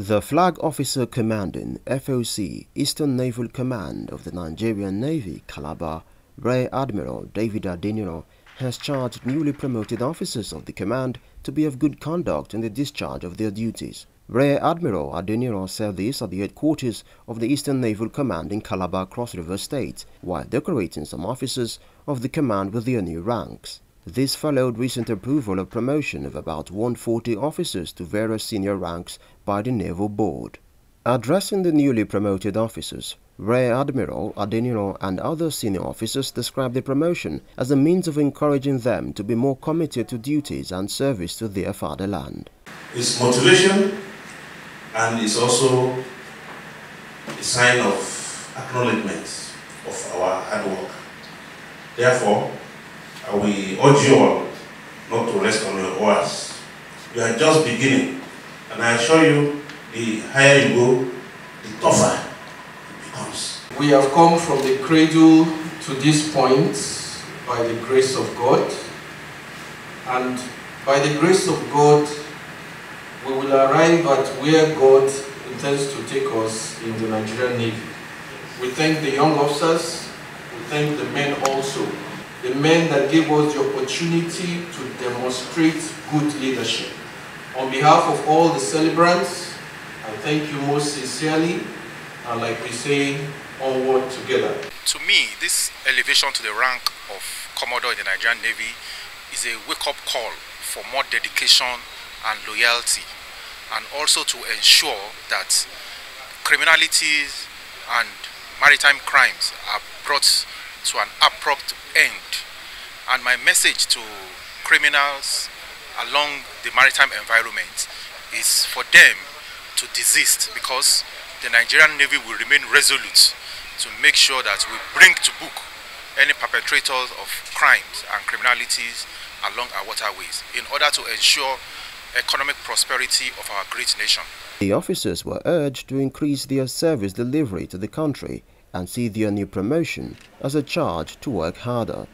The Flag Officer Commanding FOC Eastern Naval Command of the Nigerian Navy, Calabar, Rear Admiral David Adeniran, has charged newly promoted officers of the command to be of good conduct in the discharge of their duties. Rear Admiral Adeniran said this at the headquarters of the Eastern Naval Command in Calabar, Cross River State, while decorating some officers of the command with their new ranks. This followed recent approval of promotion of about 140 officers to various senior ranks by the Naval Board. Addressing the newly promoted officers, Rear Admiral Adeniran and other senior officers described the promotion as a means of encouraging them to be more committed to duties and service to their fatherland. It's motivation and it's also a sign of acknowledgement of our hard work. Therefore, we urge you all not to rest on your oars. You are just beginning, and I assure you, the higher you go, the tougher it becomes. We have come from the cradle to this point by the grace of God, and by the grace of God, we will arrive at where God intends to take us in the Nigerian Navy. We thank the young officers, we thank the men also the men that gave us the opportunity to demonstrate good leadership. On behalf of all the celebrants, I thank you most sincerely, and like we say, onward together. To me, this elevation to the rank of Commodore in the Nigerian Navy is a wake-up call for more dedication and loyalty, and also to ensure that criminalities and maritime crimes are brought to an abrupt end. And my message to criminals along the maritime environment is for them to desist because the Nigerian Navy will remain resolute to make sure that we bring to book any perpetrators of crimes and criminalities along our waterways in order to ensure economic prosperity of our great nation. The officers were urged to increase their service delivery to the country and see their new promotion as a charge to work harder.